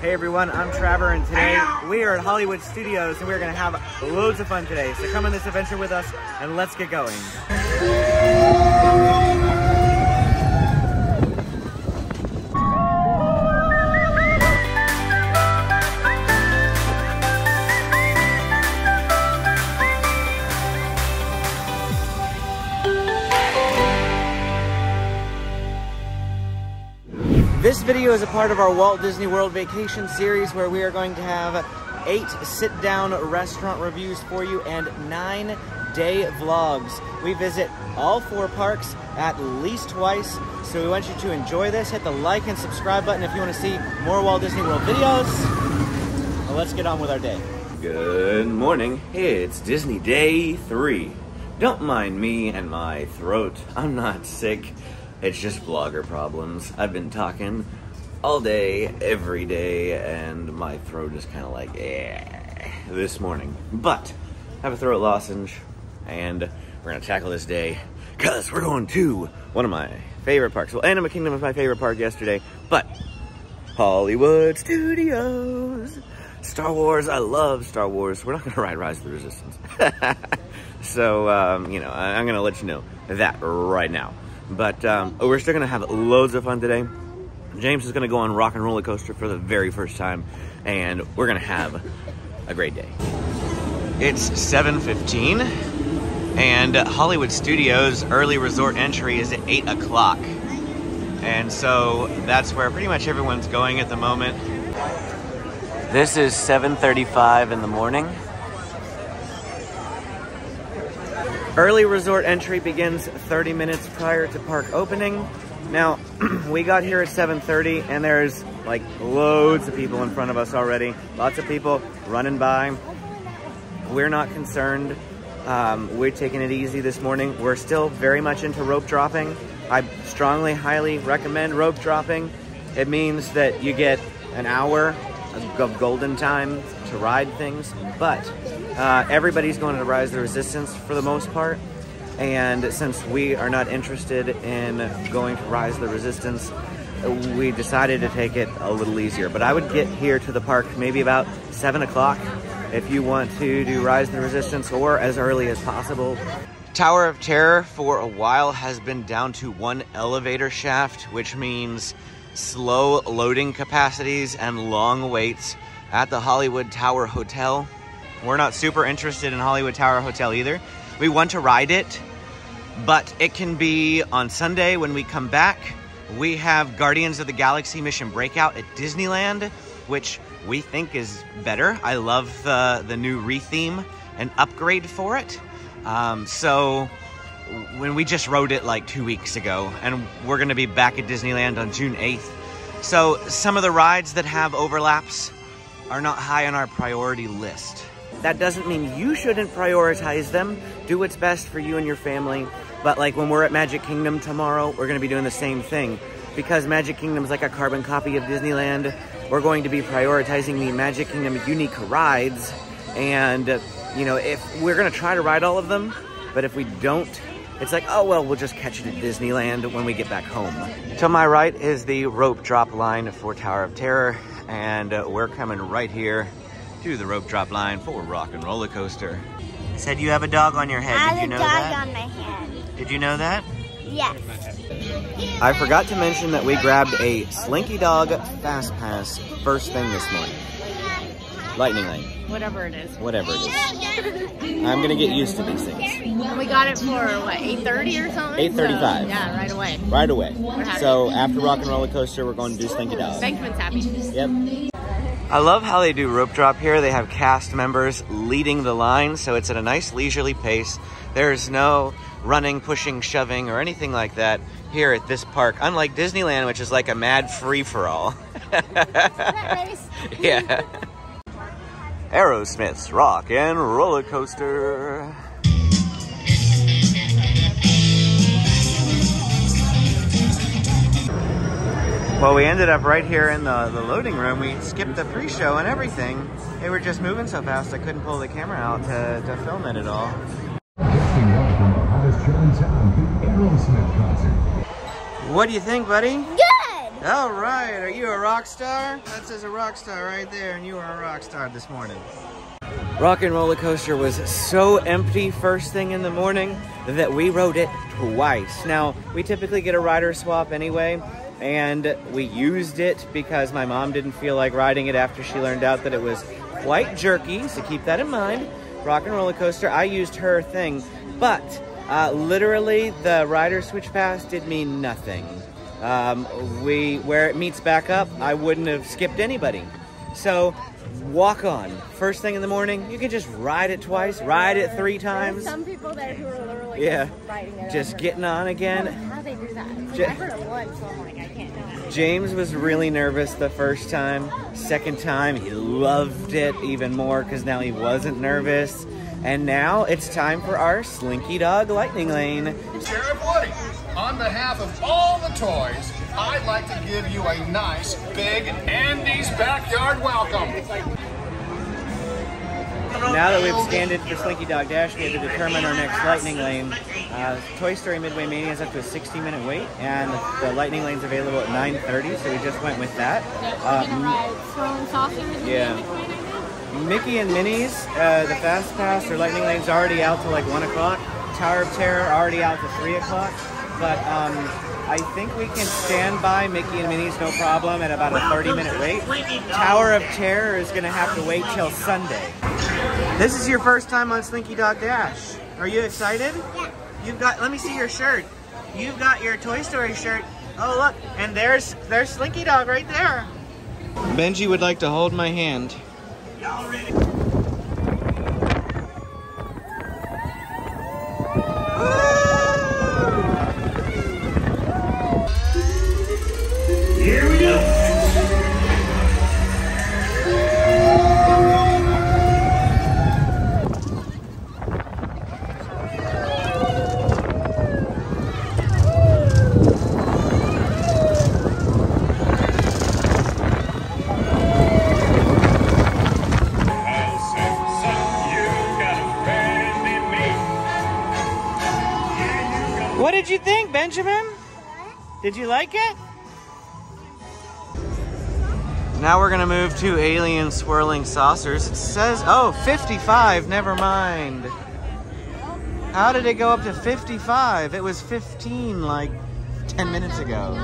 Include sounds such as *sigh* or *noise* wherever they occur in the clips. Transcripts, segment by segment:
Hey everyone, I'm Trevor and today we are at Hollywood Studios and we're gonna have loads of fun today. So come on this adventure with us and let's get going. Video is a part of our Walt Disney World Vacation series where we are going to have eight sit-down restaurant reviews for you and nine day vlogs. We visit all four parks at least twice, so we want you to enjoy this. Hit the like and subscribe button if you want to see more Walt Disney World videos. Well, let's get on with our day. Good morning. It's Disney Day 3. Don't mind me and my throat. I'm not sick. It's just vlogger problems. I've been talking all day, every day, and my throat is kind of like, eh, this morning. But I have a throat lozenge, and we're gonna tackle this day because we're going to one of my favorite parks. Well, Animal Kingdom was my favorite park yesterday, but Hollywood Studios. Star Wars, I love Star Wars. We're not gonna *laughs* ride Rise of the Resistance. *laughs* so, um, you know, I- I'm gonna let you know that right now. But um, we're still gonna have loads of fun today. James is gonna go on Rock and Roller Coaster for the very first time, and we're gonna have a great day. It's 7.15, and Hollywood Studios early resort entry is at 8 o'clock. And so that's where pretty much everyone's going at the moment. This is 7.35 in the morning. Early resort entry begins 30 minutes prior to park opening. Now, *clears throat* we got here at 7.30 and there's like loads of people in front of us already. Lots of people running by. We're not concerned. Um, we're taking it easy this morning. We're still very much into rope dropping. I strongly, highly recommend rope dropping. It means that you get an hour of golden time to ride things, but uh, everybody's going to Rise the Resistance for the most part. And since we are not interested in going to Rise the Resistance, we decided to take it a little easier. But I would get here to the park maybe about 7 o'clock if you want to do Rise the Resistance or as early as possible. Tower of Terror for a while has been down to one elevator shaft, which means slow loading capacities and long waits at the Hollywood Tower Hotel. We're not super interested in Hollywood Tower Hotel either. We want to ride it, but it can be on Sunday when we come back. We have Guardians of the Galaxy Mission Breakout at Disneyland, which we think is better. I love the, the new retheme and upgrade for it. Um, so when we just rode it like two weeks ago, and we're going to be back at Disneyland on June 8th. So some of the rides that have overlaps are not high on our priority list. That doesn't mean you shouldn't prioritize them. Do what's best for you and your family. But like when we're at Magic Kingdom tomorrow, we're going to be doing the same thing. Because Magic Kingdom is like a carbon copy of Disneyland, we're going to be prioritizing the Magic Kingdom unique rides. And, uh, you know, if we're going to try to ride all of them, but if we don't, it's like, oh, well, we'll just catch it at Disneyland when we get back home. To my right is the rope drop line for Tower of Terror, and uh, we're coming right here to the rope drop line for Rock and Roller Coaster. I said you have a dog on your head. I Did have you a dog that? on my head. Did you know that? Yes. I forgot to mention that we grabbed a Slinky Dog Fast Pass first thing this morning. Lightning Lane, whatever it is. whatever it is. I'm gonna get used to these things. And we got it for what, 8:30 or something? 8:35. So, yeah, right away. Right away. So after Rock and Roller Coaster, we're going to do Slinky Dog. Bankman's happy. Yep. I love how they do rope drop here. They have cast members leading the line, so it's at a nice leisurely pace. There's no running, pushing, shoving, or anything like that here at this park. Unlike Disneyland, which is like a mad free for all. *laughs* yeah. Aerosmith's Rock and Roller Coaster. Well, we ended up right here in the, the loading room. We skipped the pre-show and everything. They were just moving so fast I couldn't pull the camera out to, to film it at all. Lifting up from the hottest show in town, the Aerosmith concert. What do you think, buddy? Good. All right, are you a rock star? That says a rock star right there, and you are a rock star this morning. Rock and Roller Coaster was so empty first thing in the morning that we rode it twice. Now, we typically get a rider swap anyway, and we used it because my mom didn't feel like riding it after she learned out that it was quite jerky, so keep that in mind. Rock and Roller Coaster, I used her thing, but uh, literally the rider switch pass did me nothing. Um, we where it meets back up, I wouldn't have skipped anybody. So walk on. First thing in the morning, you can just ride it twice, ride it three There's times. some people there who are literally Yeah. just riding it. Just over. getting on again. how they do that. Ju- I heard it once, so I'm like, I can't. James was really nervous the first time. Second time, he loved it even more because now he wasn't nervous. And now it's time for our Slinky Dog Lightning Lane. Sheriff Woody, on behalf of all the toys, I'd like to give you a nice, big Andy's Backyard welcome. Now that we've scanned it for Slinky Dog Dash, we have to determine our next lightning lane. Uh, Toy Story Midway Mania is up to a 60 minute wait, and the lightning lane's available at 9.30, so we just went with that. We're gonna Um, ride swirling saucers. and yeah. Magic Lane, I think. Mickey and Minnie's, uh, the Fast Pass or Lightning Lane's already out till like 1 o'clock. Tower of Terror already out to 3 o'clock. But um, I think we can stand by Mickey and Minnie's no problem at about a 30 minute wait. Tower of Terror is going to have to wait till Sunday. This is your first time on Slinky Dog Dash. Are you excited? Yeah. You've got, let me see your shirt. You've got your Toy Story shirt. Oh look, and there's, there's Slinky Dog right there. Benji would like to hold my hand. What Benjamin? Did you like it? Now we're gonna move to Alien Swirling Saucers. It says, oh, 55, never mind. How did it go up to 55? It was 15 like 10 minutes ago.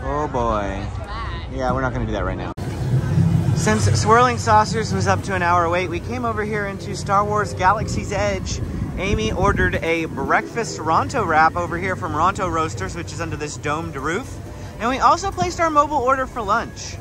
Oh boy. Yeah, we're not gonna do that right now. Since Swirling Saucers was up to an hour wait, we came over here into Star Wars Galaxy's Edge. Amy ordered a breakfast Ronto wrap over here from Ronto Roasters, which is under this domed roof. And we also placed our mobile order for lunch.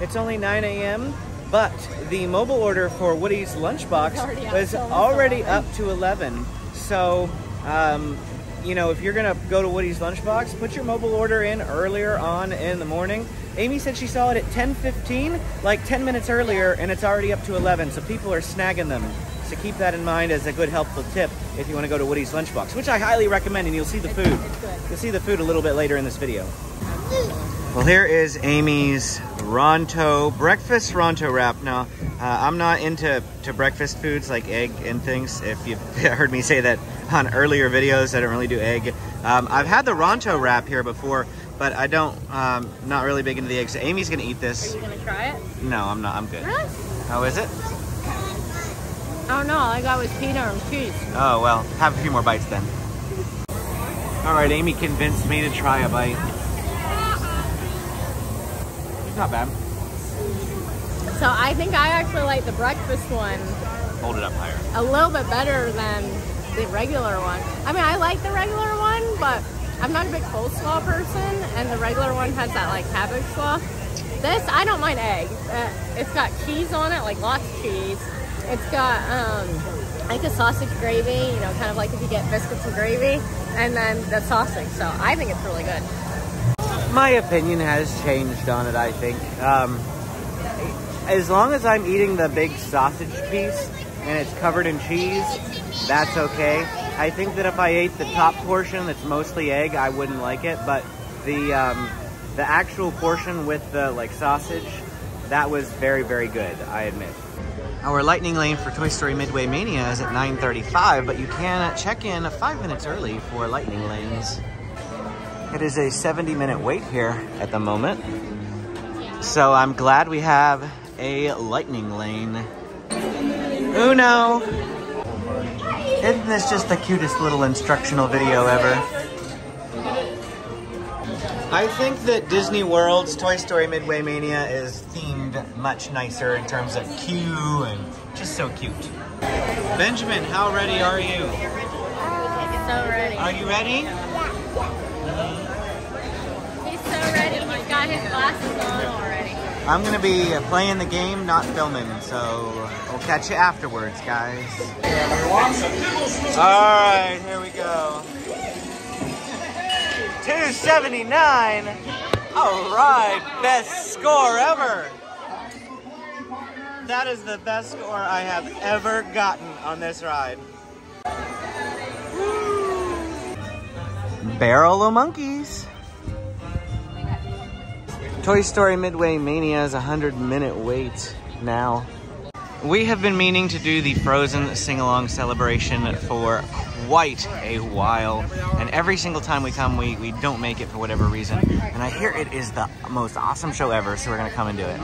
It's only 9 a.m., but the mobile order for Woody's lunchbox already was already up to 11. So, um, you know, if you're gonna go to Woody's lunchbox, put your mobile order in earlier on in the morning. Amy said she saw it at 10:15, like 10 minutes earlier, and it's already up to 11. So people are snagging them. So keep that in mind as a good helpful tip if you want to go to Woody's lunchbox, which I highly recommend. And you'll see the food. You'll see the food a little bit later in this video. Well, here is Amy's Ronto breakfast Ronto wrap. Now, uh, I'm not into to breakfast foods like egg and things. If you've *laughs* heard me say that on earlier videos, I don't really do egg. Um, I've had the Ronto wrap here before, but I don't. Um, not really big into the eggs. So Amy's gonna eat this. Are you gonna try it? No, I'm not. I'm good. Really? How is it? I don't know. All I got was peanut and cheese. Oh well, have a few more bites then. All right, Amy convinced me to try a bite. It's not bad. So I think I actually like the breakfast one Hold it up higher. a little bit better than the regular one. I mean, I like the regular one, but I'm not a big coleslaw person, and the regular one has that like cabbage slaw. This, I don't mind egg. Uh, it's got cheese on it, like lots of cheese. It's got um, like a sausage gravy, you know, kind of like if you get biscuits and gravy, and then the sausage. So I think it's really good. My opinion has changed on it, I think. Um, as long as I'm eating the big sausage piece and it's covered in cheese, that's okay. I think that if I ate the top portion that's mostly egg, I wouldn't like it, but the um, the actual portion with the like sausage, that was very, very good, I admit. Our lightning lane for Toy Story Midway Mania is at 9.35, but you can check in five minutes early for lightning lanes. It is a 70 minute wait here at the moment. So I'm glad we have a lightning lane. Uno! Isn't this just the cutest little instructional video ever? I think that Disney World's Toy Story Midway Mania is themed much nicer in terms of queue and just so cute. Benjamin, how ready are you? So ready. Are you ready? Yeah. He's so ready. He's got his glasses on already. I'm gonna be playing the game, not filming, so we'll catch you afterwards, guys. All right, here we go. 279. All right, best score ever. That is the best score I have ever gotten on this ride. Barrel of Monkeys. Toy Story Midway Mania is a 100 minute wait now. We have been meaning to do the Frozen sing along celebration for quite a while, and every single time we come, we, we don't make it for whatever reason. And I hear it is the most awesome show ever, so we're gonna come and do it.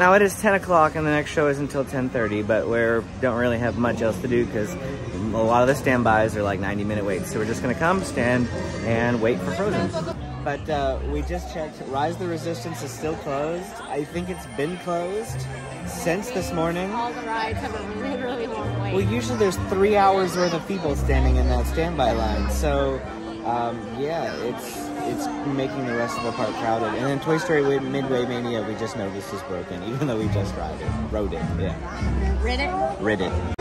Now it is 10 o'clock and the next show is until 10.30, but we don't really have much else to do because a lot of the standbys are like 90 minute waits. So we're just gonna come, stand, and wait for Frozen. But uh, we just checked, Rise the Resistance is still closed. I think it's been closed since this morning. All the rides have a really, really long wait. Well, usually there's three hours worth of people standing in that standby line. So, um, yeah, it's it's making the rest of the park crowded. And then Toy Story Midway Mania, we just noticed is broken, even though we just rode it. Rode it, yeah. Riddick. Rid it.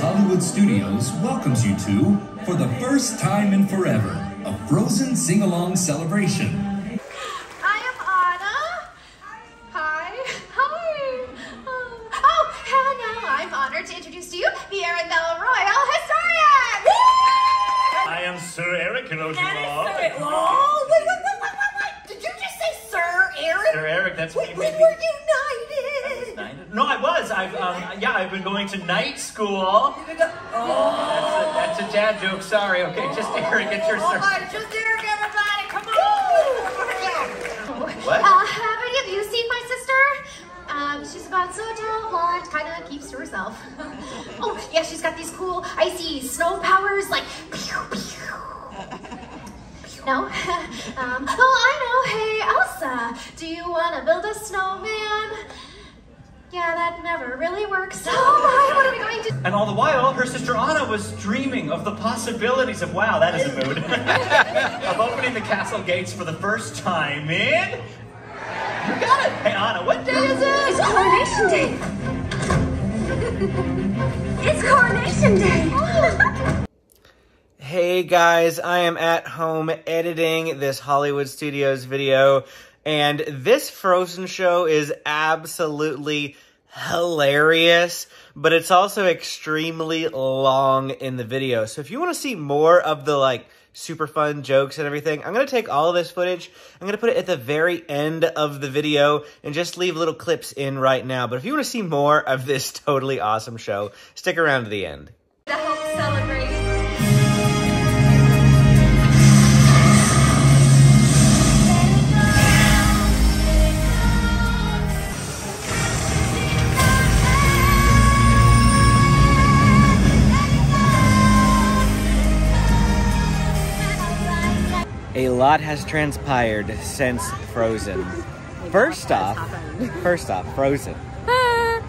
Hollywood Studios welcomes you to, for the first time in forever, a Frozen sing along celebration. I am Anna. Hi. Hi. Oh, and now I'm honored to introduce to you the Arendelle Royal Historian. I am Sir Eric Hiroshima. Oh, wait, wait, wait, wait, wait, wait. Did you just say Sir Eric? Sir Eric, that's Wait, me. we maybe. were united. No, I was. I've um, yeah, I've been going to night school. That's a, that's a dad joke. Sorry. Okay, just Eric, it's your Oh my, just Eric, everybody, come on. What? Uh, have any of you seen my sister? Um, she's about so tall, blonde, kind of keeps to herself. *laughs* oh, yeah, she's got these cool icy snow powers, like pew, pew. No? *laughs* um, oh, I know. Hey, Elsa, do you want to build a snowman? Yeah, that never really works. *laughs* Oh my, what are we going to And all the while, her sister Anna was dreaming of the possibilities of wow, that is a mood *laughs* of opening the castle gates for the first time in. You got it. Hey Anna, what day is it? It's Coronation Day. it's Coronation Day. Hey guys, I am at home editing this Hollywood Studios video, and this Frozen show is absolutely hilarious, but it's also extremely long in the video. So if you want to see more of the like super fun jokes and everything, I'm going to take all of this footage, I'm going to put it at the very end of the video and just leave little clips in right now. But if you want to see more of this *laughs* totally awesome show, stick around to the end. A lot has transpired since Frozen. First off, *laughs* first off, Frozen. *laughs*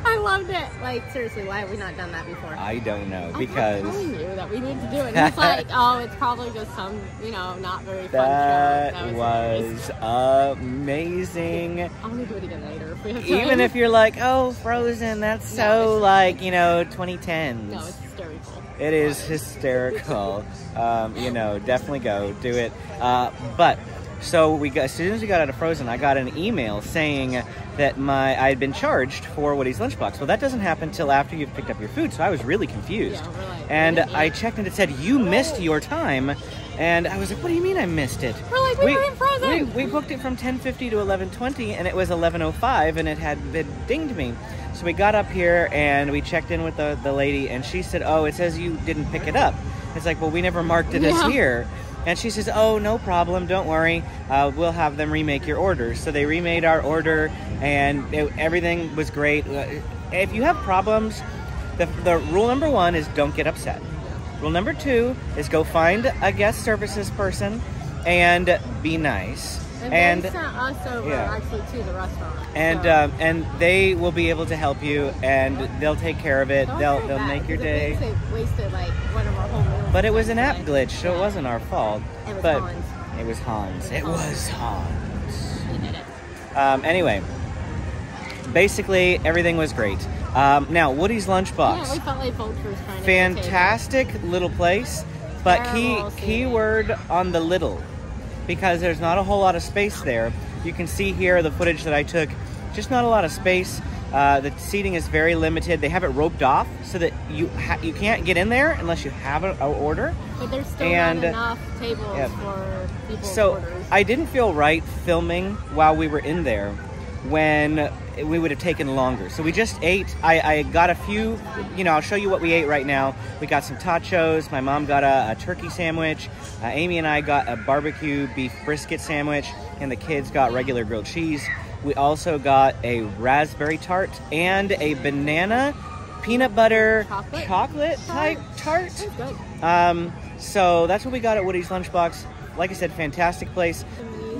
I loved it. Like, seriously, why have we not done that before? I don't know I because telling you that we need to do it. *laughs* He's like, oh, it's probably just some, you know, not very fun show. that hilarious. was amazing. I'm gonna do it again later if we have time. Even if you're like, oh, Frozen, that's No, so it's- like, you know, 2010s. no, it's. It is hysterical. um, you know, definitely go do it. Uh, but so we got as soon as we got out of Frozen, I got an email saying that my I had been charged for Woody's lunchbox. Well, that doesn't happen till after you've picked up your food, so I was really confused. Yeah, we're like, and what do you I checked and it said you missed your time. And I was like, "What do you mean I missed it?" We're like, we were in Frozen. We, we booked it from 10:50 to 11:20, and it was 11:05, and it had been dinged me. So we got up here and we checked in with the, the lady, and she said, "Oh, it says you didn't pick it up." It's like, well, we never marked it Yeah. as here. And she says, "Oh, no problem. Don't worry. Uh, we'll have them remake your order." So they remade our order, and it, everything was great. Uh, If you have problems, the, the rule number one is don't get upset. Rule number two is go find a guest services person and be nice. And, And they sent us over yeah. actually to the restaurant. and so- um, and they will be able to help you, and they'll take care of it. Don't They'll they'll bad, make your day. It wasted, like one of our whole meals. But it was an app glitch, so it wasn't our fault. It was but Hans. it was Hans. It Hans. was Hans. We did it. Um, anyway, basically everything was great. Um, now Woody's lunchbox. Yeah, we felt like vultures trying to get a fantastic little place, but key Terrible seating. keyword on the little because there's not a whole lot of space there. You can see here the footage that I took, just not a lot of space. Uh, the seating is very limited. They have it roped off so that you ha- you can't get in there unless you have an order. But there's still And- not enough tables yeah. for people's So orders. I didn't feel right filming while we were in there when we would have taken longer. So we just ate. I, I got a few, you know, I'll show you what we ate right now. We got some tachos. My mom got a, a turkey sandwich. Uh, Amy and I got a barbecue beef brisket sandwich. And the kids got regular grilled cheese. We also got a raspberry tart and a banana peanut butter Chocolate? chocolate type tart. It was good. Um, so that's what we got at Woody's Lunchbox. Like I said, fantastic place.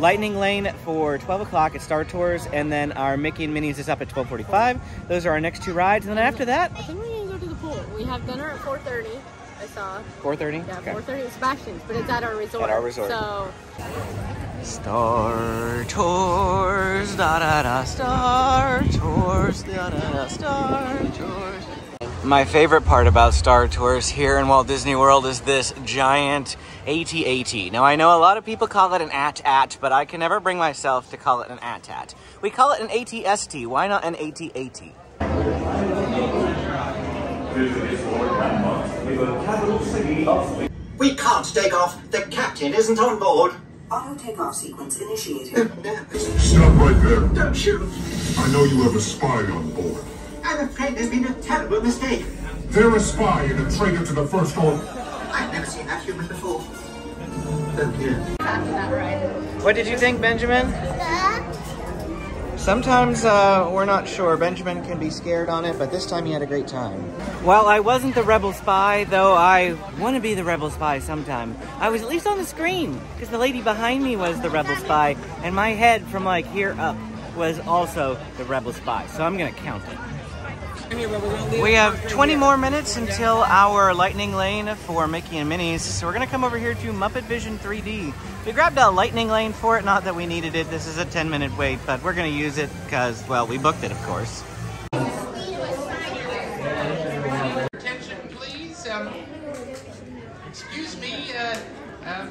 Lightning Lane for 12 o'clock at Star Tours, and then our Mickey and Minnie's is up at 12:45. Those are our next two rides, and then after that, I think we're gonna go to the pool. We have dinner at 4:30. I saw. 4:30. Yeah, Okay. 4:30 at Sebastian's, but it's at our resort. At our resort. So Star Tours, da da da, Star Tours, da da da, Star Tours. My favorite part about Star Tours here in Walt Disney World is this giant AT-AT. Now I know a lot of people call it an AT-AT, but I can never bring myself to call it an AT-AT. We call it an AT-ST. Why not an AT-AT? We can't take off. The captain isn't on board. Auto takeoff sequence initiated. Stop right there. Don't shoot. I know you have a spy on board. I'm afraid there's been a terrible mistake. They're a spy and a traitor to the First Order. I've never seen that human before. Oh dear. after that ride. What did you think, Benjamin? Sometimes uh, we're not sure. Benjamin can be scared on it, but this time he had a great time. Well, I wasn't the rebel spy, though I want to be the rebel spy sometime. I was at least on the screen, because the lady behind me was the rebel spy, and my head from like here up was also the rebel spy, so I'm gonna count it. We have 20 more minutes until our lightning lane for Mickey and Minnie's, so we're gonna come over here to Muppet Vision 3D. We grabbed a lightning lane for it, not that we needed it. This is a 10 minute wait, but we're gonna use it because, well, we booked it, of course. Attention, please. Um, excuse me. Uh, um,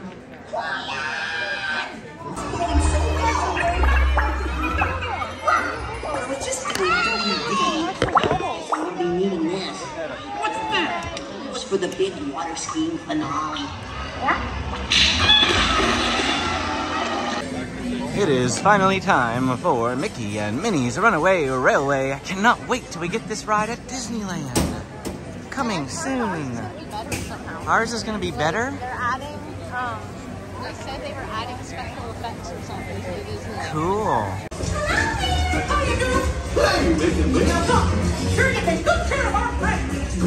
the big water skiing finale. It is finally time for Mickey and Minnie's Runaway Railway. I cannot wait till we get this ride at Disneyland. Coming soon. Be better. Ours is gonna be better? They're adding. Um, they said they were adding special effects or something to Disney. Cool.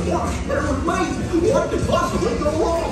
Bear with me. What could possibly go wrong?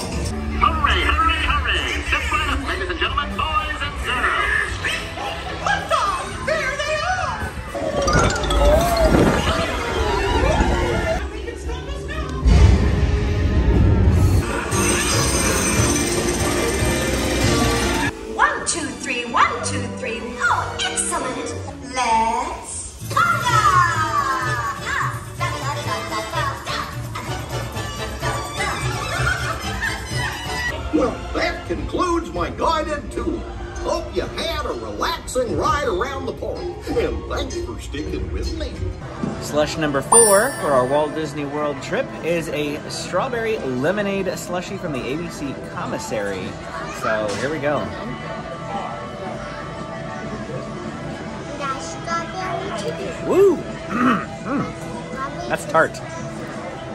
My guided tour. Hope you had a relaxing ride around the park. And thanks for sticking with me. Slush number four for our Walt Disney World trip is a strawberry lemonade slushy from the ABC commissary. So here we go. Woo! *clears throat* Mm. That's tart.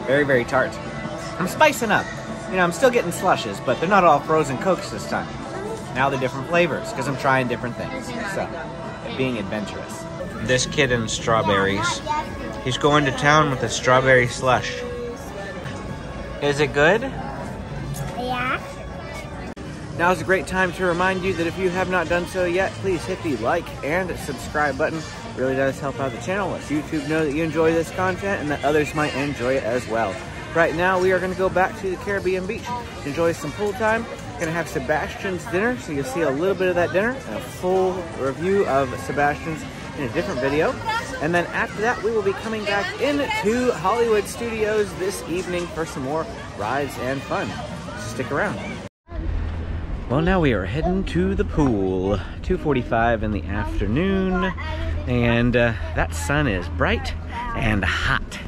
Very, very tart. I'm spicing up. You know, I'm still getting slushes, but they're not all frozen cokes this time. Now they're different flavors because I'm trying different things. So, being adventurous. This kid in strawberries. He's going to town with a strawberry slush. Is it good? Yeah. Now is a great time to remind you that if you have not done so yet, please hit the like and subscribe button. It really does help out the channel. Lets YouTube know that you enjoy this content and that others might enjoy it as well. Right now, we are going to go back to the Caribbean beach, enjoy some pool time. Going to have Sebastian's dinner, so you'll see a little bit of that dinner and a full review of Sebastian's in a different video. And then after that, we will be coming back into Hollywood Studios this evening for some more rides and fun. Stick around. Well, now we are heading to the pool. 2.45 in the afternoon, and uh, that sun is bright and hot.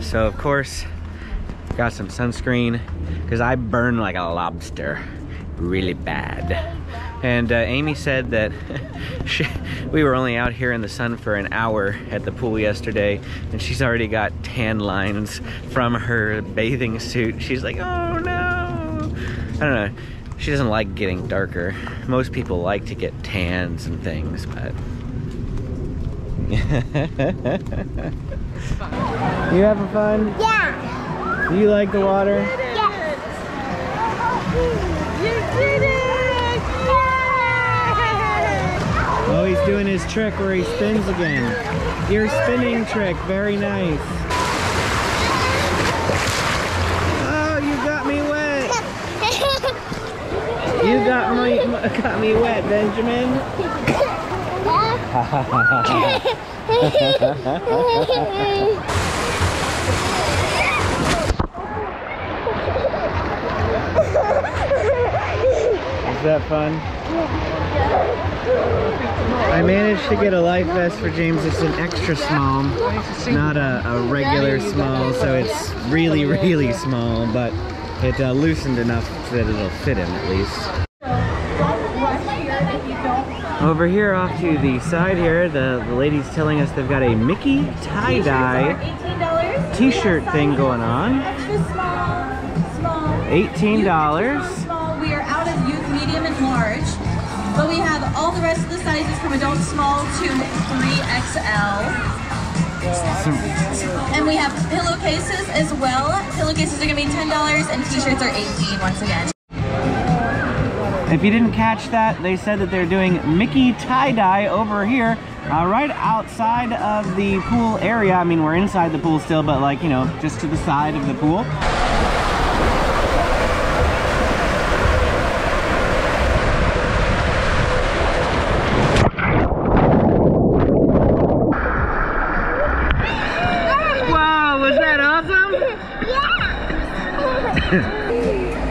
So, of course, got some sunscreen because I burn like a lobster really bad. And uh, Amy said that *laughs* she, we were only out here in the sun for an hour at the pool yesterday, and she's already got tan lines from her bathing suit. She's like, oh no. I don't know. She doesn't like getting darker. Most people like to get tans and things, but. *laughs* you having fun? Yeah. Do you like the water? Yes. You did it! Oh, he's doing his trick where he spins again. Your spinning trick, very nice. Oh, you got me wet. You got me, *laughs* got me wet, Benjamin. *laughs* *laughs* Is that fun? I managed to get a life vest for James. It's an extra small, not a, a regular small, so it's really, really small, but it uh, loosened enough that it'll fit him at least. Over here off to the side here, the, the lady's telling us they've got a Mickey tie-dye t-shirt thing going on. Extra small, small. $18. Large. But we have all the rest of the sizes from adult small to 3XL. And we have pillowcases as well. Pillowcases are gonna be $10 and t-shirts are 18 once again. If you didn't catch that, they said that they're doing Mickey tie-dye over here, uh, right outside of the pool area. I mean, we're inside the pool still, but like, you know, just to the side of the pool.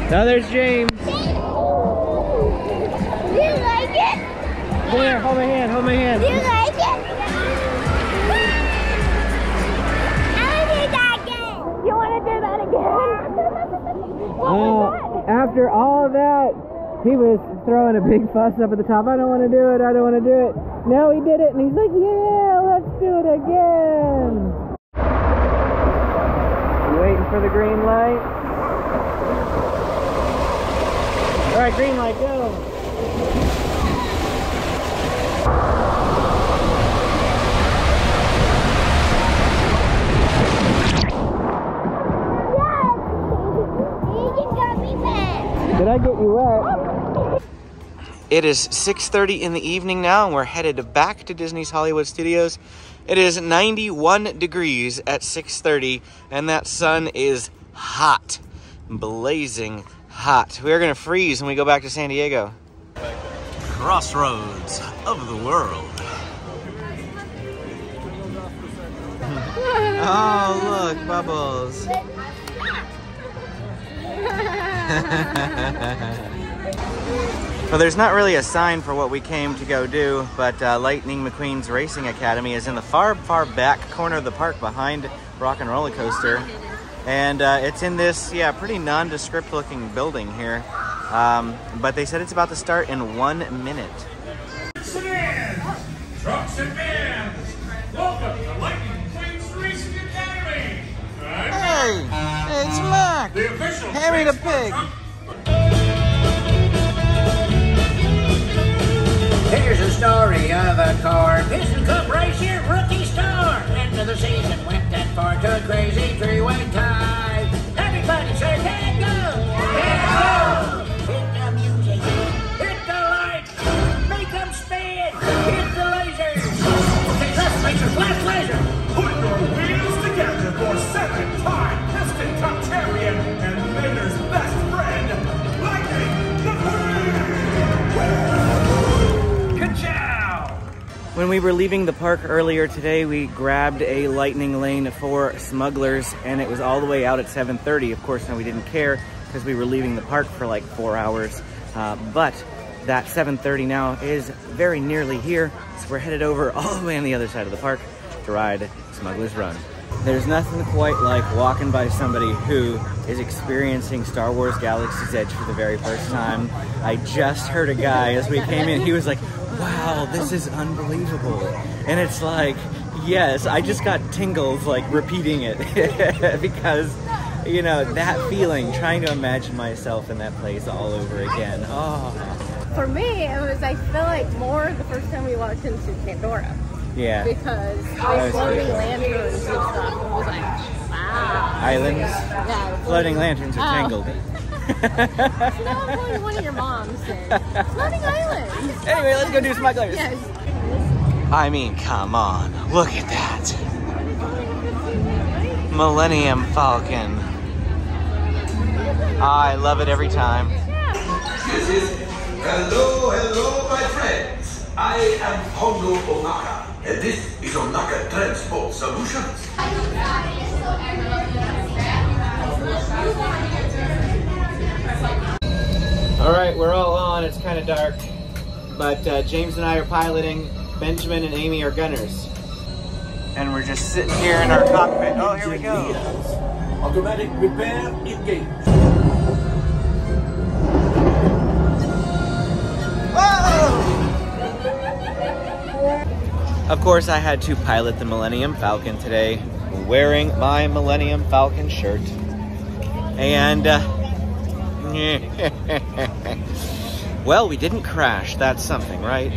Now there's James. Do you like it? Come here, hold my hand, hold my hand. Do you like it? I want to do that again. You want to do that again? *laughs* Oh, after all of that, he was throwing a big fuss up at the top. I don't want to do it. I don't want to do it. Now he did it, and he's like, yeah, let's do it again. You waiting for the green light? All right, green light, go. You got me back. Did I get you wet? It is 6.30 in the evening now, and we're headed back to Disney's Hollywood Studios. It is 91 degrees at 6.30, and that sun is hot. Blazing hot. We are going to freeze when we go back to San Diego. Crossroads of the world. *laughs* oh, look, bubbles. *laughs* Well, there's not really a sign for what we came to go do, but uh, Lightning McQueen's Racing Academy is in the far, far back corner of the park behind Rock and Roller Coaster. And uh, it's in this, yeah, pretty nondescript looking building here. Um, but they said it's about to start in one minute. Trucks and vans, welcome to Lightning McQueen's Racing Academy. back. Hand me the pig. Here's a story of a car. Piston Cup race here, rookie star. End of the season, we were leaving the park earlier today, we grabbed a lightning lane for smugglers and it was all the way out at 7.30. Of course, now we didn't care because we were leaving the park for like four hours. Uh, but that 7.30 now is very nearly here. So we're headed over all the way on the other side of the park to ride Smuggler's Run. There's nothing quite like walking by somebody who is experiencing Star Wars Galaxy's Edge for the very first time. I just heard a guy as we came in, he was like, wow, this is unbelievable. And it's like, yes, I just got tingles like repeating it *laughs* because, you know, that feeling, trying to imagine myself in that place all over again. Oh, For me, it was, I feel like more the first time we walked into Pandora. yeah. Because oh, the floating lanterns and stuff. It was like, wow. Islands, Yeah, floating lanterns are Oh. Tangled. No, one of your moms. Floating islands. Anyway, let's go do smugglers. Yes. I mean, come on, look at that. Millennium Falcon. I love it every time. Hello, hello, my friends. I am Hondo Ohnaka, and this is Ohnaka Transport Solutions. All right, we're all on. It's kind of dark, but uh, James and I are piloting. Benjamin and Amy are gunners. And we're just sitting here in our cockpit. Oh, here we go. Automatic repair engaged. Of course, I had to pilot the Millennium Falcon today, wearing my Millennium Falcon shirt. And, uh, *laughs* well, we didn't crash. That's something, right?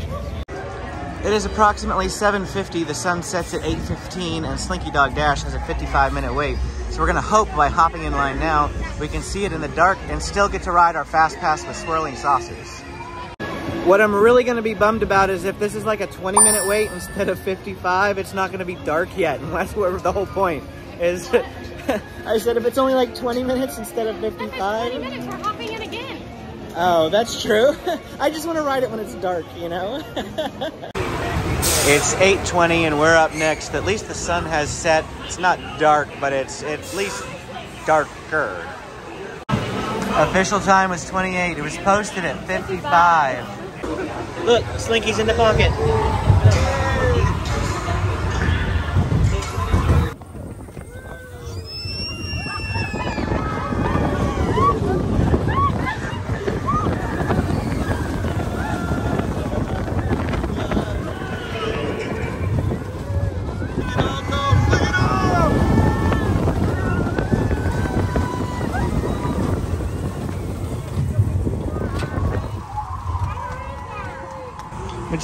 It is approximately 7.50. The sun sets at 8.15, and Slinky Dog Dash has a 55-minute wait. So we're to hope by hopping in line now, we can see it in the dark and still get to ride our Fast Pass with swirling saucers. What I'm really gonna be bummed about is if this is like a 20 minute wait instead of 55, it's not gonna be dark yet. And *laughs* that's where the whole point is. *laughs* I said if it's only like 20 minutes instead of 55. 20 minutes, we're hopping in again. Oh, that's true. *laughs* I just want to ride it when it's dark, you know? *laughs* it's 8.20 and we're up next. At least the sun has set. It's not dark, but it's at least darker. Official time was 28. It was posted at 55. Look, Slinky's in the pocket.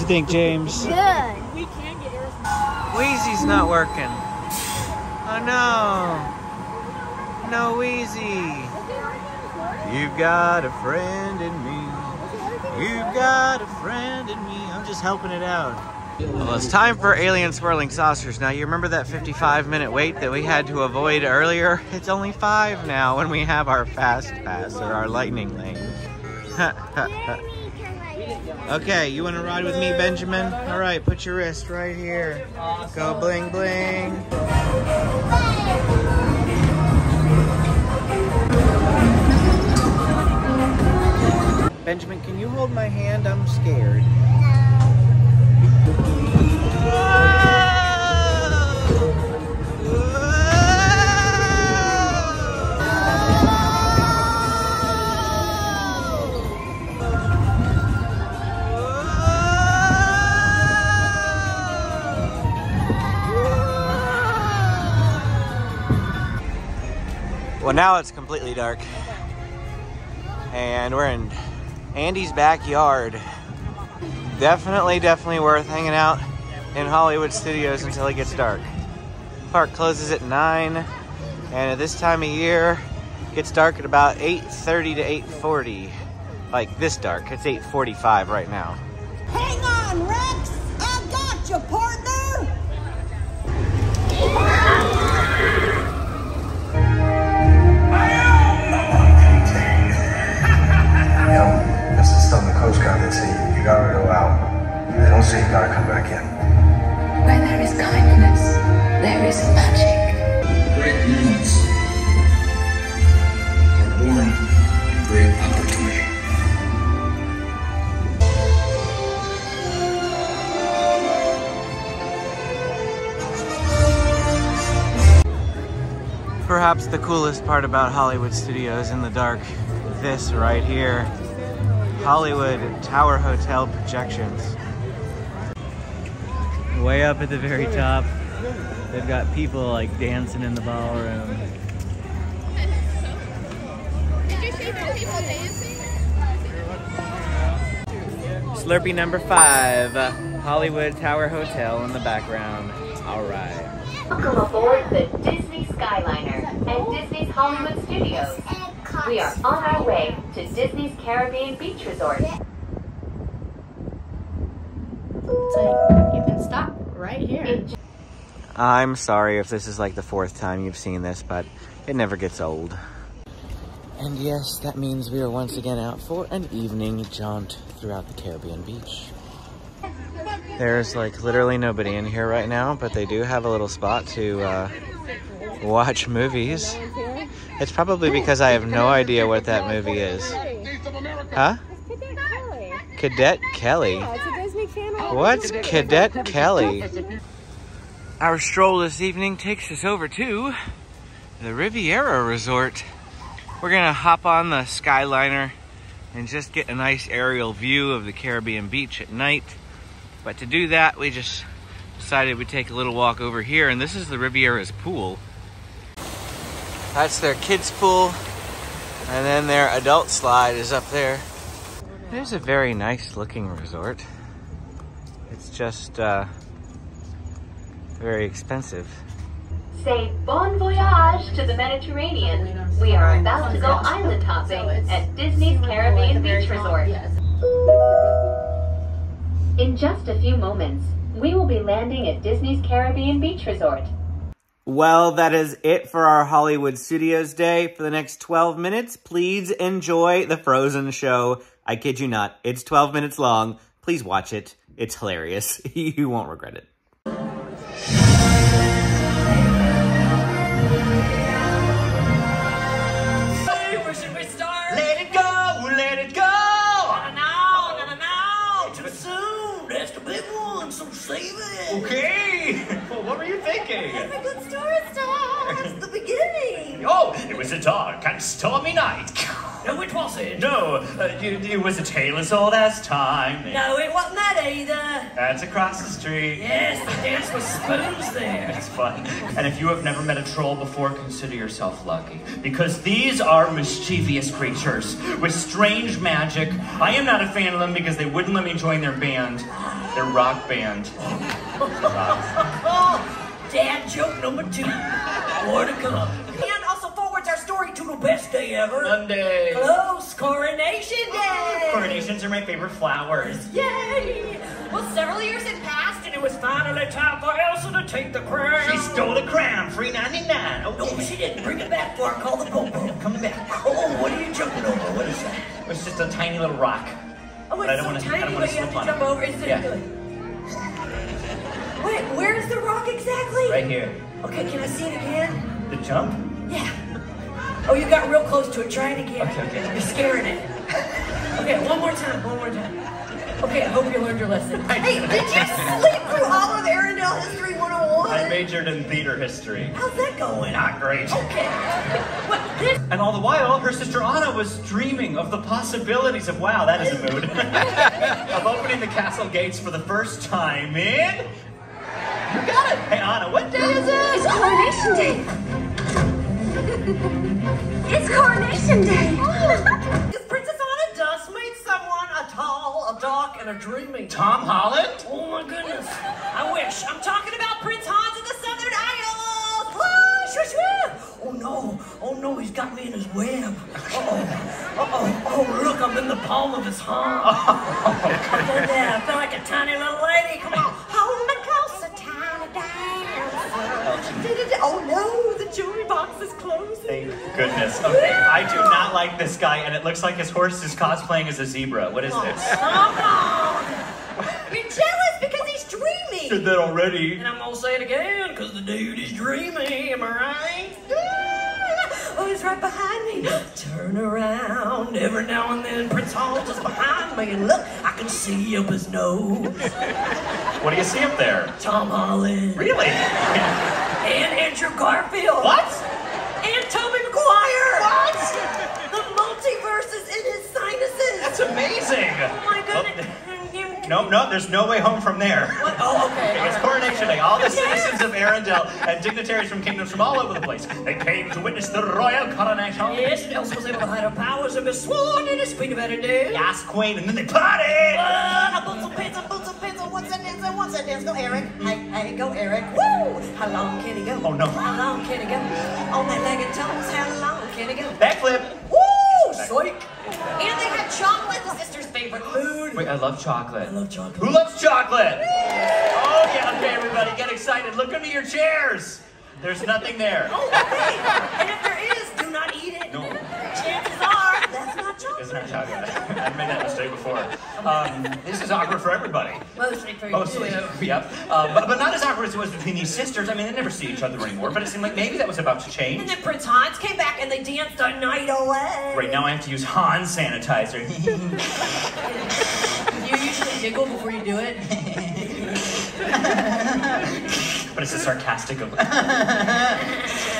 You think, James? Good. We can get yours. Wheezy's not working. Oh no. No Wheezy. You've got a friend in me. You've got a friend in me. I'm just helping it out. Well, it's time for alien swirling saucers. Now, you remember that 55 minute wait that we had to avoid earlier? It's only five now when we have our fast pass or our lightning lane. *laughs* okay, you want to ride with me, Benjamin? All right, put your wrist right here. Go bling bling. Benjamin, can you hold my hand? I'm scared. Well, now it's completely dark. And we're in Andy's backyard. Definitely, definitely worth hanging out in Hollywood Studios until it gets dark. Park closes at 9, and at this time of year, it gets dark at about 8.30 to 8.40. Like this dark, it's 8.45 right now. Hang on, Rex! I got you, partner! Gotta go out. If they don't see you, you gotta come back in. Where there is kindness, there is magic. Great moments are born in great opportunity. Perhaps the coolest part about Hollywood Studios in the dark, this right here. Hollywood Tower Hotel projections. Way up at the very top, they've got people like dancing in the ballroom. Did you see the people dancing? Slurpee number five, Hollywood Tower Hotel in the background. All right. Welcome aboard the Disney Skyliner and Disney's Hollywood Studios. We are on our way to Disney's Caribbean Beach Resort. It's you can stop right here. I'm sorry if this is like the fourth time you've seen this, but it never gets old. And yes, that means we are once again out for an evening jaunt throughout the Caribbean beach. There's like literally nobody in here right now, but they do have a little spot to uh, watch movies. It's probably because I have no idea what that movie is. Huh? Cadet Kelly. It's a What's Cadet Kelly? Our stroll this evening takes us over to the Riviera Resort. We're gonna hop on the Skyliner and just get a nice aerial view of the Caribbean beach at night. But to do that, we just decided we'd take a little walk over here, and this is the Riviera's pool. That's their kids' pool, and then their adult slide is up there. Is a very nice looking resort. It's just uh, very expensive. Say bon voyage to the Mediterranean. We are about to go island hopping at Disney's Caribbean Beach Resort. In just a few moments, we will be landing at Disney's Caribbean Beach Resort. Well, that is it for our Hollywood Studios day. For the next 12 minutes, please enjoy the Frozen show. I kid you not, it's 12 minutes long. Please watch it. It's hilarious. *laughs* you won't regret it. Oh, it was a dark and stormy night. No, it wasn't. No, uh, it, it was a tale as old as time. No, it wasn't that either. That's across the street. Yes, the dance with spoons there. It's fun. And if you have never met a troll before, consider yourself lucky. Because these are mischievous creatures with strange magic. I am not a fan of them because they wouldn't let me join their band. Their rock band. *laughs* Dad joke number two. More to come. To the best day ever. Monday. Close Coronation Day. Oh, coronations are my favorite flowers. Yay! Well, several years had passed, and it was finally time for Elsa to take the crown. She stole the crown, free 99. Oh, No, she didn't. Bring it back for her. Call the GoPro. Coming back. Oh, what are you jumping over? What is that? It's just a tiny little rock. Oh, I it's don't so wanna- tiny, but you have to jump it. over. Is it Yeah. good? Wait, where's the rock exactly? Right here. Okay, can I see it again? The jump? Yeah. Oh, you got real close to it. Try it again. Okay, okay. You're scaring it. Okay, one more time. One more time. Okay, I hope you learned your lesson. Hey, did you *laughs* sleep through all of Arendelle History 101? I majored in theater history. How's that going? Not great. Okay. What, this? And all the while, her sister Anna was dreaming of the possibilities of, wow, that is a mood, *laughs* of opening the castle gates for the first time in... You got it! Hey, Anna, what day is it? It's Coronation Day. It's coronation day. *laughs* Is Princess Anna just meet someone a tall, a dark, and a dreamy? Tom Holland? Oh my goodness. I wish. I'm talking about Prince Hans of the Southern Isles. Shoo, shoo. Oh no. Oh no, he's got me in his web. Uh-oh. Uh-oh. Oh, look, I'm in the palm of his hand. *laughs* Oh, oh, yeah, I feel like a tiny little lady. Come on. Hold me closer, tiny dancer. Oh no, the jewelry box is closing. Thank goodness. Okay, I do not like this guy, and it looks like his horse is cosplaying as a zebra. What is oh, this? Come on. You're jealous because he's dreamy. Did that already. And I'm gonna say it again, because the dude is dreamy, am I right? Oh, he's right behind me. *gasps* Turn around. Every now and then, Prince Hans is behind me, and look, I can see up his nose. What do you see up there? Tom Holland. Really? *laughs* And Andrew Garfield. What? And Tobey Maguire. What? The multiverse is in his sinuses. That's amazing. Oh my goodness. Oh. No, no, there's no way home from there. What? Oh, okay. *laughs* It's Coronation Day. All the *laughs* citizens of Arendelle and dignitaries from kingdoms from all over the place. They came to witness the royal coronation. Yes, and Elsa was able to hide her powers and be sworn in as Queen of Arendelle. Yes, Queen, and then they party. Uh, boots and pants and boots pants and what's that dance and what's that dance? Go Eric. Hey, hey, go Eric. Woo! How long can he go? Oh, no. How long can he go? On that leg and toes, how long can he go? Backflip. Woo! Sweet. And they had chocolate, the sister's favorite food. Wait, I love chocolate. I love chocolate. Who loves chocolate? Oh, yeah, okay, everybody, get excited. Look under your chairs. There's nothing there. Oh, okay. And if there is, do not eat it. No. Chances are, that's not chocolate. It's not chocolate. I've made that mistake before. Um, this is awkward for everybody. Mostly for you. Mostly, yep. Uh, but, but not as awkward as it was between these sisters. I mean, they never see each other anymore, but it seemed like maybe that was about to change. And then Prince Hans came back and they danced a night away. Right now I have to use Han sanitizer. *laughs* You usually giggle before you do it. *laughs* but it's a sarcastic *laughs*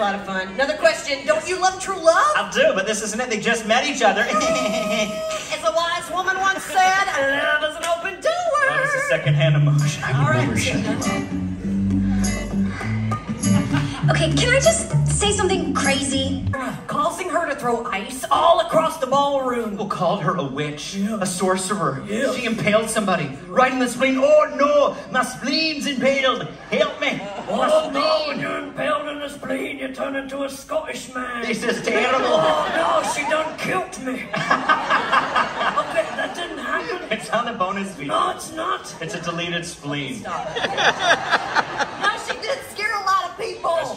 a lot of fun. Another question. Don't you love true love? I do, but this isn't it. They just met each other. *laughs* As a wise woman once said, love is an open door. That was a secondhand emotion. All right. Okay, can I just say something crazy? Causing her to throw ice all across the ballroom. People called her a witch, a sorcerer. Yeah. She impaled somebody right in the spleen. Oh no, my spleen's impaled. Help me. Oh no, when you're impaled in the spleen, you turn into a Scottish man. This is terrible. Oh no, she done killed me. *laughs* okay, that didn't happen. It's on the bonus feed. No, it's not. It's a deleted spleen. No, *laughs*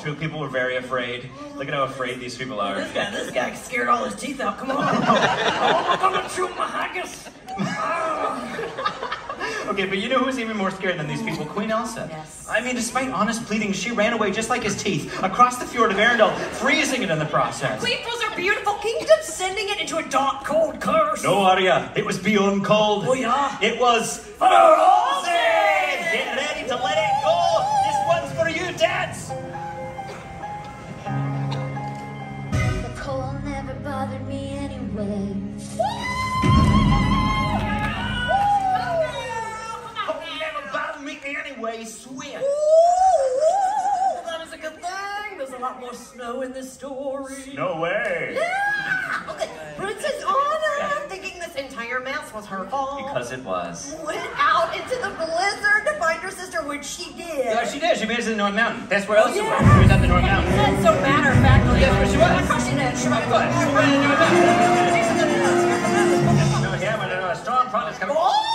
people. People were very afraid. Look at how afraid these people are. This guy, this guy scared all his teeth out. Come on. *laughs* oh, I'm gonna chew my haggis. *laughs* Okay, but you know who's even more scared than these people? Queen Elsa. Yes. I mean, despite honest pleading, she ran away just like his teeth across the fjord of Arendelle, freezing it in the process. Queen froze her beautiful kingdom, sending it into a dark, cold curse. No, Arya, it was beyond cold. Oh, yeah? It was frozen! Get ready to let it go! This one's for you, dads! Me anyway, swear. Ooh, that is a good thing. There's a lot more snow in this story. No way. Yeah. Okay, Princess Anna, thinking this entire mess was her fault. Because it was. Went out into the blizzard to find her sister, which she did. Yeah, she did. She made it to the North Mountain. That's where else Elsa yeah. went. She was at the North Mountain. That's so matter of factly. That's where she was. Of course she did. She Of course. She went to the North Mountain. No, yeah, but I know a strong front is coming. Oh!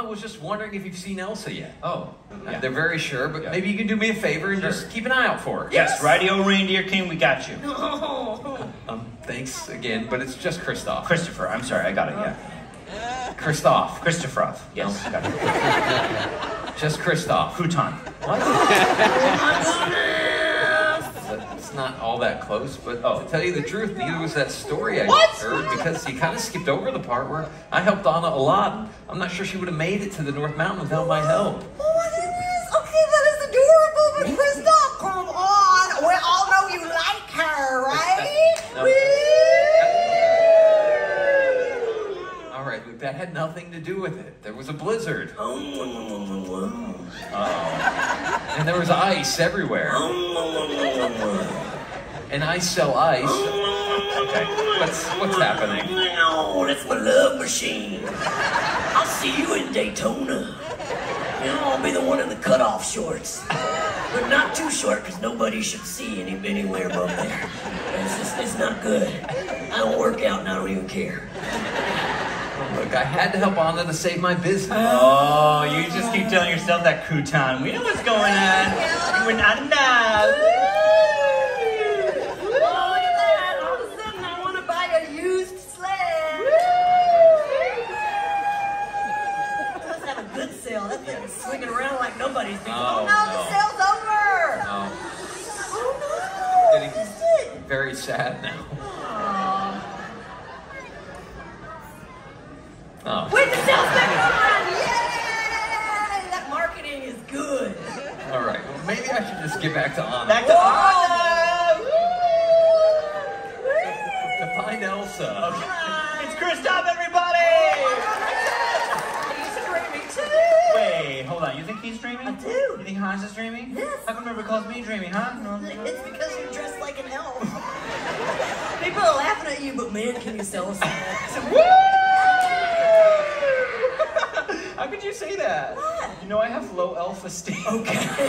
Anna was just wondering if you've seen Elsa yet. Oh, they're very sure, but maybe you can do me a favor and just keep an eye out for her. Yes, Radio Reindeer King, we got you. Um, thanks again, but it's just Kristoff. Christopher, I'm sorry, I got it, yeah. Kristoff. Christopher, yes, got it. *laughs* Just Kristoff. Futon. It's not all that close, but oh. to tell you the truth, neither was that story I What? heard because you kind of skipped over the part where I helped Anna a lot. I'm not sure she would have made it to the North Mountain without my help. Oh my goodness. Okay, that is adorable, but Kristoff, come on. We all know you like her, right? *laughs* No. All right, look, that had nothing to do with it. There was a blizzard. Oh, Uh-oh. And there was ice everywhere. Oh, And I sell ice. Okay, what's what's happening? Oh, that's my love machine. I'll see you in Daytona. You know, I'll be the one in the cutoff shorts. But not too short, because nobody should see any anywhere above there. It's just, it's not good. I don't work out and I don't even care. Oh, look, I had to help Anna to save my business. Oh, you just keep telling yourself that, Kutan. We know what's going on. We're not enough.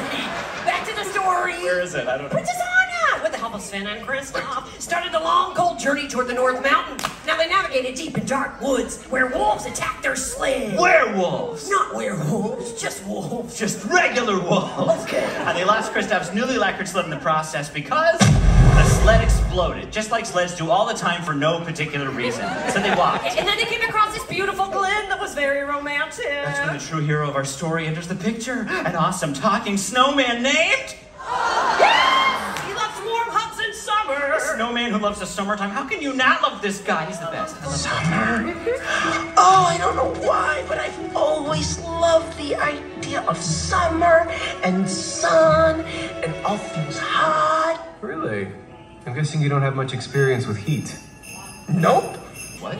*laughs* Back to the story. Where is it? I don't know. Princess Anna, with the help of Sven and Kristoff, started the long, cold journey toward the North Mountain. Now they navigated deep and dark woods where wolves attacked their sled. Werewolves! Not werewolves, just wolves. Just regular wolves. Okay. *laughs* And they lost Kristoff's newly lacquered sled in the process because the sled exploded, just like sleds do all the time for no particular reason. So they walked. And then they came across this beautiful glen that was very romantic. That's when the true hero of our story enters the picture. An awesome talking snowman named. Yes! He loves warm huts in summer. A snowman who loves the summertime. How can you not love this guy? He's the best. Summer. *laughs* Oh, I don't know why, but I've always loved the idea of summer and sun and all things hot. Really? I'm guessing you don't have much experience with heat. Nope. What?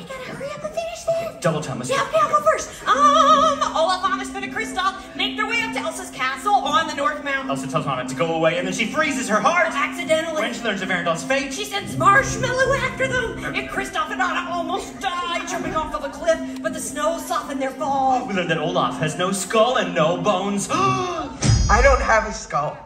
Double time. Yeah, okay, I'll go first. Um, Olaf, Anna, Sven, and Kristoff make their way up to Elsa's castle on the North Mountain. Elsa tells Anna to go away, and then she freezes her heart. Accidentally. When she learns of Arendelle's fate, She sends Marshmallow after them, and Kristoff and Anna almost die jumping off of a cliff, but the snow softened their fall. we learn that Olaf has no skull and no bones. *gasps* I don't have a skull.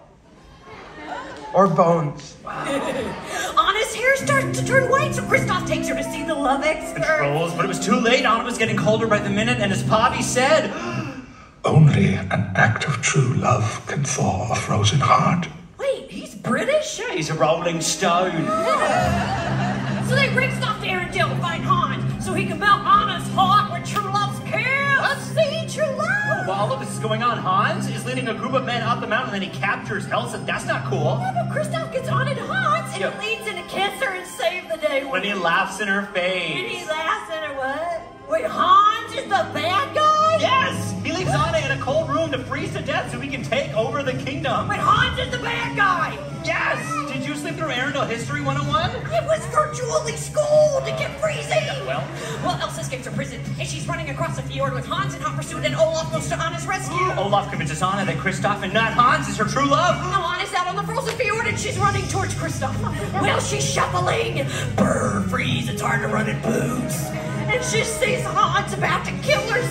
Or bones. *laughs* Anna's hair starts to turn white, so Kristoff takes her to see the love expert. Trolls, but it was too late. Anna was getting colder by the minute, and as Pabbie said, *gasps* Only an act of true love can thaw a frozen heart. Wait, he's British? yeah, he's a rolling stone. *laughs* So they raced off to Arendelle to find Hans, so he can melt Anna's heart with true love's kiss. Let's see true love. While all of this is going on, Hans is leading a group of men up the mountain, and then he captures Elsa. That's not cool. Yeah, but Kristoff gets on to Hans, and Yeah. he leads in to kiss her and save the day. When he laughs in her face. he laughs at her what? Wait, Hans is the bad guy? Yes! Anna in a cold room to freeze to death so he can take over the kingdom. Wait, Hans is the bad guy! Yes! Did you sleep through Arendelle History 101? It was virtually school to get freezing! Well, Well, Elsa escapes her prison, and she's running across the fjord with Hans in hot pursuit, and Olaf goes to Anna's rescue. *gasps* Olaf convinces Anna that Kristoff and not Hans is her true love. Now Anna's out on the frozen fjord, and she's running towards Kristoff. Well, she's shuffling. Brr, freeze, it's hard to run in boots. And she sees Hans about to kill her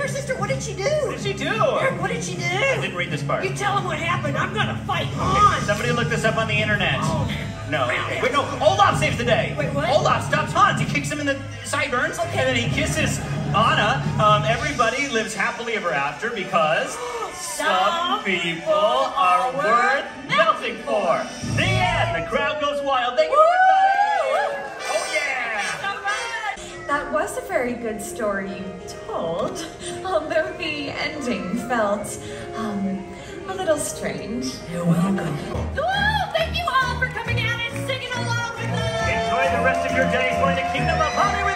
her sister? What did she do? What did she do? Eric, what did she do? I didn't read this part. You tell him what happened. I'm gonna fight Hans. Somebody look this up on the internet. No. Wait, no. Olaf saves the day. Wait, what? Olaf stops Hans. He kicks him in the sideburns. Okay. And then he kisses Anna. Um, everybody lives happily ever after because some people are worth melting for. The end. The crowd goes wild. Thank you, That was a very good story you told, although the ending felt um, a little strange. You're welcome. Oh, thank you all for coming out and singing along with us. Enjoy the rest of your day for the Kingdom of Hollywood.